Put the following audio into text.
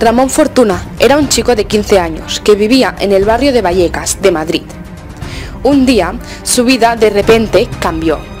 Ramón Fortuna era un chico de 15 años que vivía en el barrio de Vallecas, de Madrid. Un día, su vida de repente cambió.